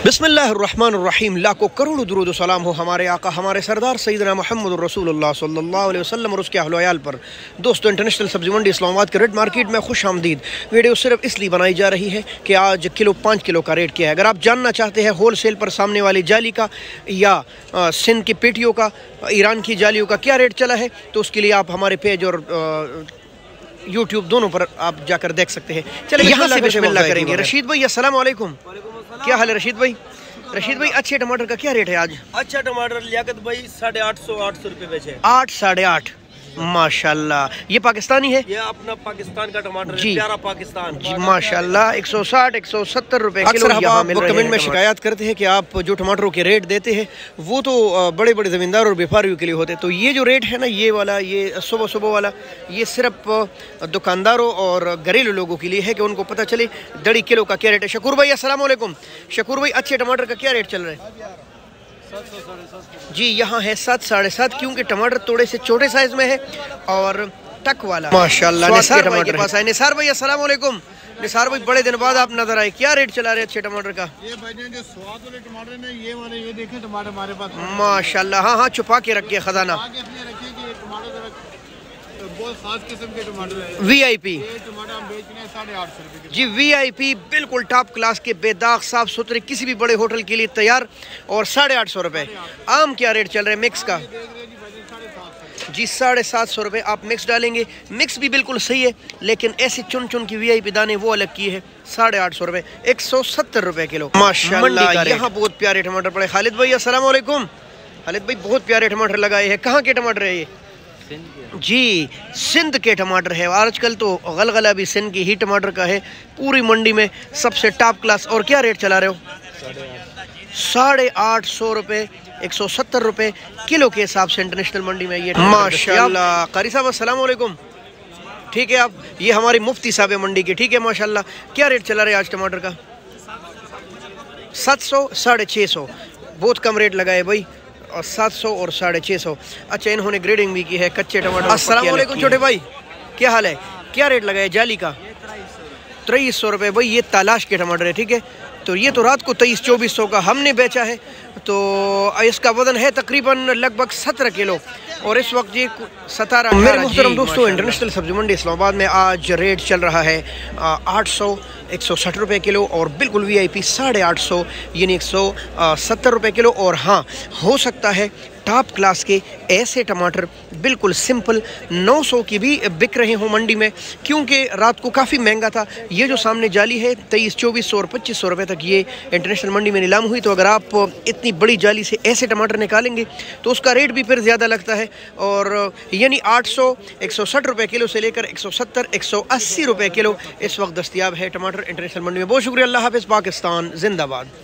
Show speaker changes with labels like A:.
A: बिस्मिल्लाहिर्रहमानिर्रहीम। लाखों करोड़ों दुरूद सलाम हो हमारे आका हमारे सरदार सैदना मोहम्मद रसूलुल्लाह सल्लल्लाहु अलैहि वसल्लम और उसके अहलोयाल पर। दोस्तों इंटरनेशनल सब्ज़ी मंडी इस्लामाबाद के रेड मार्केट में खुश आमदीद। वीडियो सिर्फ़ इसलिए बनाई जा रही है कि आज किलो पाँच किलो का रेट क्या है। अगर आप जानना चाहते हैं होल सेल पर सामने वाली जाली का या सिंध की पेटियों का ईरान की जालियों का क्या रेट चला है तो उसके लिए आप हमारे पेज और यूट्यूब दोनों पर आप जाकर देख सकते हैं। चलिए यहाँ से बिस्मिल्लाह करेंगे। रशीद भाई अस्सलाम वालेकुम क्या हाल है रशीद भाई? रशीद भाई अच्छे टमाटर का क्या रेट है आज?
B: अच्छा टमाटर लिया भाई साढ़े आठ सौ आठ सौ रुपए बेचे।
A: आठ साढ़े आठ। माशाल्लाह। ये पाकिस्तानी है?
B: ये अपना पाकिस्तान का टमाटर
A: जी।
B: प्यारा पाकिस्तान।
A: जी माशाल्लाह 160 170 रुपए किलो यहाँ मिल रहे
B: कमेंट में
A: शिकायत करते हैं कि आप जो टमाटरों के रेट देते हैं वो तो बड़े बड़े ज़मींदार और व्यापारियों के लिए होते हैं। तो ये जो रेट है ना ये वाला ये सुबह सुबह वाला ये सिर्फ़ दुकानदारों और घरेलू लोगों के लिए है कि उनको पता चले दड़ी किलो का क्या रेट है? शकूर भाई वालेकुम। शकूर भाई अच्छे टमाटर का क्या रेट चल रहा है? जी यहाँ है सात साढ़े सात क्योंकि टमाटर थोड़े से छोटे साइज़ में है और टक वाला माशाल्लाह निसार भाई के पास आए। निसार भाई अस्सलाम वालेकुम। निसार भाई बड़े दिन बाद आप नज़र आए। क्या रेट चला रहे अच्छे टमाटर का?
C: ये भाईजान जो स्वाद वाले टमाटर ने ये वाले ये देखें टमाटर हमारे पास।
A: माशाल्लाह हाँ हाँ छुपा के रखिए खजाना
C: आगे इसलिए रखिए कि ये टमाटर जरा बहुत खास किस्म के टमाटर है।
A: वीआईपी
C: ये टमाटर हम बेच रहे हैं साढ़े आठ सौ रुपए
A: जी वीआईपी बिल्कुल टॉप क्लास के बेदाग साफ़ सुथरे किसी भी बड़े होटल के लिए तैयार और साढ़े आठ सौ रुपये आम क्या रेट चल रहा है मिक्स का?
C: जी साढ़े सात सौ।
A: जी रुपये आप मिक्स डालेंगे। मिक्स भी बिल्कुल सही है लेकिन ऐसे चुन चुन की वी आई पी दाने वो अलग की है साढ़े आठ सौ रुपये एक सौ सत्तर रुपये किलो। माशाल्लाह यहाँ बहुत प्यारे टमाटर पड़े। खालिद भाई अस्सलाम वालेकुम खालिद भाई बहुत प्यारे टमाटर लगाए हैं। कहाँ के टमाटर है ये? जी सिंध के टमाटर है। आजकल तो गलगला भी सिंध की ही टमाटर का है। पूरी मंडी में सबसे टॉप क्लास और क्या रेट चला रहे हो? साढ़े आठ। सौ रुपये एक सौ सत्तर रुपये किलो के हिसाब से इंटरनेशनल मंडी में ये माशाल्लाह। कारी साहब अस्सलाम वालेकुम ठीक है आप ये हमारी मुफ्ती साहब है मंडी की। ठीक है माशाल्लाह। क्या रेट चला रहे आज टमाटर का? सात सौ साढ़े छः सौ। बहुत कम रेट लगाए भाई। और सात सौ और साढ़े छः सौ। अच्छा इन्होंने ग्रेडिंग भी की है कच्चे टमाटर असलम छोटे भाई क्या हाल है? क्या रेट लगाया जाली का? तेईस सौ रुपये भाई ये तलाश के टमाटर है ठीक है? तो ये तो रात को तेईस चौबीस सौ का हमने बेचा है। तो इसका वज़न है तकरीबन लगभग सत्रह किलो। और इस वक्त ये सतारह मेरे मुहतरम दोस्तों इंटरनेशनल सब्ज़ी मंडी इस्लामाबाद में आज रेट चल रहा है आठ सौ एक सौ साठ रुपये किलो और बिल्कुल वी आई पी साढ़े आठ सौ यानी एक सौ सत्तर रुपये किलो। और हाँ हो सकता है टॉप क्लास के ऐसे टमाटर बिल्कुल सिंपल 900 की भी बिक रहे हों मंडी में, क्योंकि रात को काफ़ी महँगा था। ये जो सामने जाली है, तेईस, चौबीस सौ और पच्चीस सौ रुपये तक ये इंटरनेशनल मंडी में नीलाम हुई। तो अगर आप इतनी बड़ी जाली से ऐसे टमाटर निकालेंगे तो उसका रेट भी फिर ज़्यादा लगता है। और यानी आठ सौ रुपये किलो से लेकर एक सौ सत्तर, एक सौ अस्सी रुपये किलो इस वक्त दस्तियाब है टमाटर इंटरनेशनल मंडी में। बहुत शुक्रिया, अल्लाह हाफिज़, पाकिस्तान, जिंदाबाद।